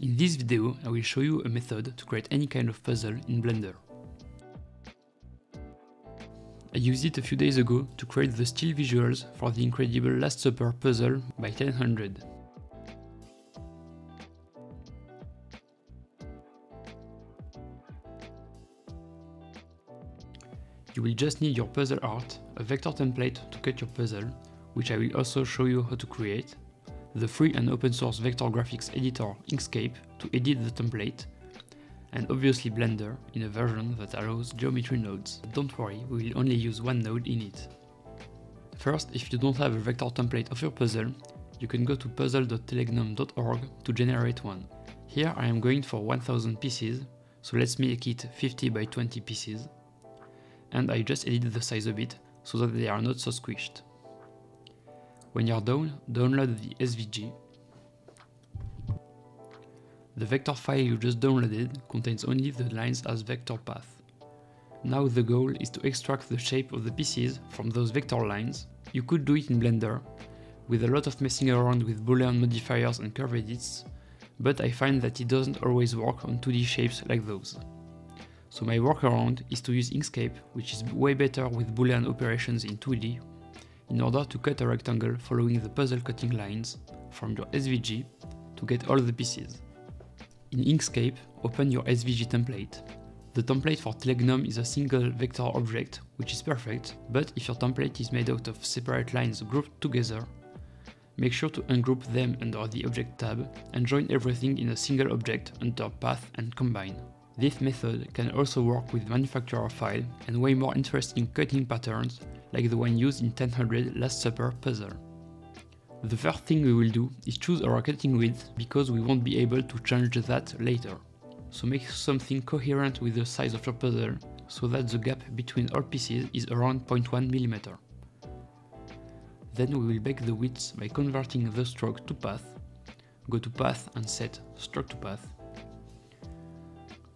In this video, I will show you a method to create any kind of puzzle in Blender. I used it a few days ago to create the still visuals for the incredible Last Supper puzzle by Ten Hundred. You will just need your puzzle art, a vector template to cut your puzzle, which I will also show you how to create, the free and open source vector graphics editor Inkscape to edit the template, and obviously Blender in a version that allows geometry nodes. Don't worry, we will only use one node in it. First, if you don't have a vector template of your puzzle, you can go to puzzle.telegnom.org to generate one. Here I am going for 1000 pieces, so let's make it 50 by 20 pieces. And I just edit the size a bit, so that they are not so squished. When you're done, download the SVG. The vector file you just downloaded contains only the lines as vector path. Now the goal is to extract the shape of the pieces from those vector lines. You could do it in Blender, with a lot of messing around with boolean modifiers and curve edits, but I find that it doesn't always work on 2D shapes like those. So my workaround is to use Inkscape, which is way better with boolean operations in 2D in order to cut a rectangle following the puzzle cutting lines from your SVG to get all the pieces. In Inkscape, open your SVG template. The template for Telegnom is a single vector object, which is perfect, but if your template is made out of separate lines grouped together, make sure to ungroup them under the Object tab and join everything in a single object under Path and Combine. This method can also work with manufacturer file and way more interesting cutting patterns like the one used in Ten Hundred Last Supper puzzle. The first thing we will do is choose our cutting width because we won't be able to change that later. So make something coherent with the size of your puzzle so that the gap between all pieces is around 0.1 mm. Then we will make the width by converting the stroke to path. Go to path and set stroke to path.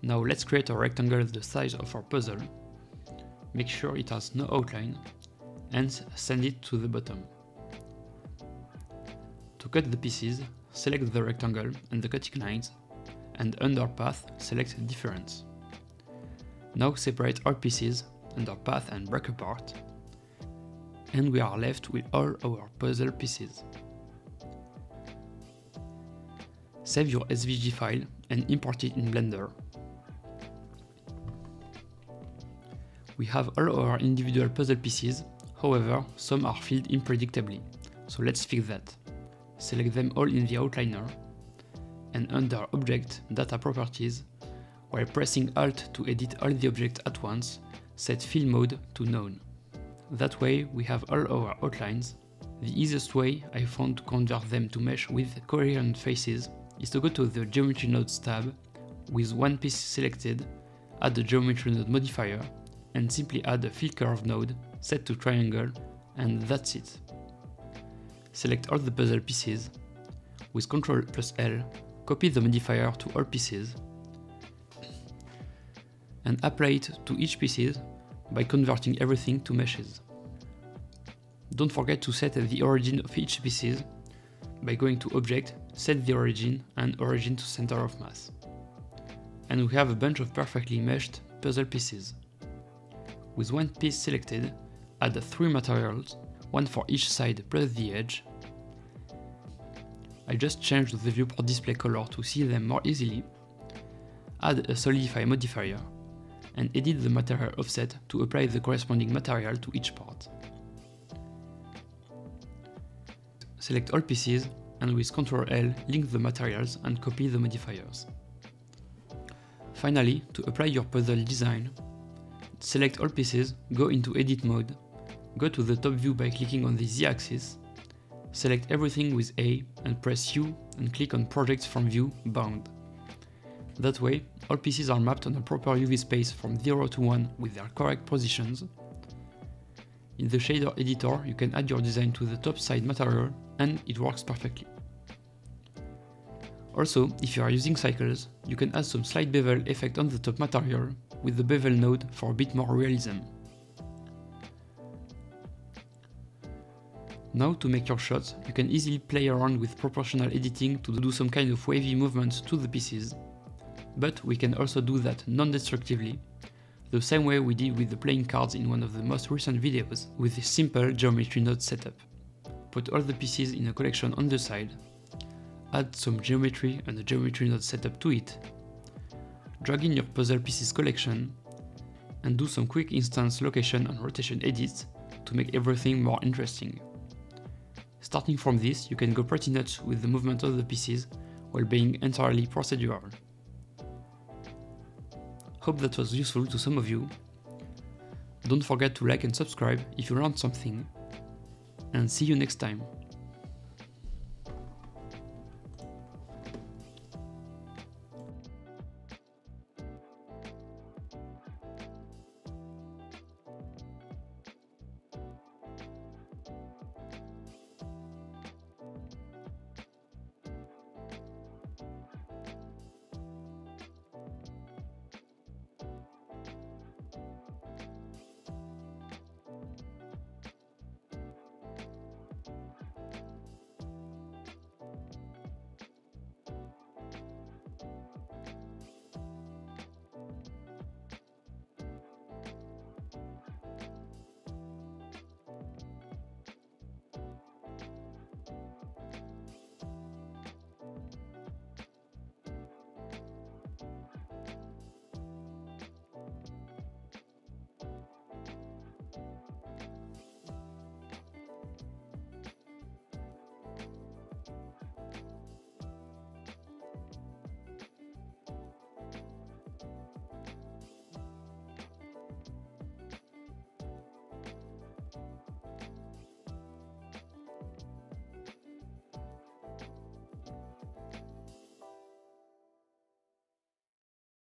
Now let's create a rectangle the size of our puzzle. Make sure it has no outline and send it to the bottom. To cut the pieces, select the rectangle and the cutting lines, and under Path, select Difference. Now separate all pieces under Path and break apart, and we are left with all our puzzle pieces. Save your SVG file and import it in Blender. We have all our individual puzzle pieces However, some are filled unpredictably, so let's fix that. Select them all in the outliner, and under Object Data Properties, while pressing Alt to edit all the objects at once, set Fill Mode to None. That way we have all our outlines. The easiest way I found to convert them to mesh with coherent faces is to go to the Geometry Nodes tab, with one piece selected, add the Geometry Node modifier, and simply add a fill curve node set to triangle, and that's it. Select all the puzzle pieces. With Ctrl plus L, copy the modifier to all pieces, and apply it to each pieces by converting everything to meshes. Don't forget to set the origin of each pieces by going to Object, Set the Origin and Origin to Center of Mass. And we have a bunch of perfectly meshed puzzle pieces. With one piece selected, add three materials, one for each side plus the edge. I just changed the viewport display color to see them more easily. Add a solidify modifier, and edit the material offset to apply the corresponding material to each part. Select all pieces, and with Ctrl L link the materials and copy the modifiers. Finally, to apply your puzzle design, select all pieces, go into edit mode, Go to the top view by clicking on the z-axis, select everything with A and press U and click on Projects from View Bound. That way, all pieces are mapped on a proper UV space from 0 to 1 with their correct positions. In the shader editor, you can add your design to the top side material and it works perfectly. Also, if you are using cycles, you can add some slight bevel effect on the top material with the bevel node for a bit more realism. Now to make your shots, you can easily play around with proportional editing to do some kind of wavy movements to the pieces, but we can also do that non-destructively, the same way we did with the playing cards in one of the most recent videos, with a simple geometry node setup. Put all the pieces in a collection on the side, add some geometry and a geometry node setup to it, drag in your puzzle pieces collection, and do some quick instance location and rotation edits to make everything more interesting. Starting from this, you can go pretty nuts with the movement of the pieces while being entirely procedural. Hope that was useful to some of you. Don't forget to like and subscribe if you learned something, and see you next time.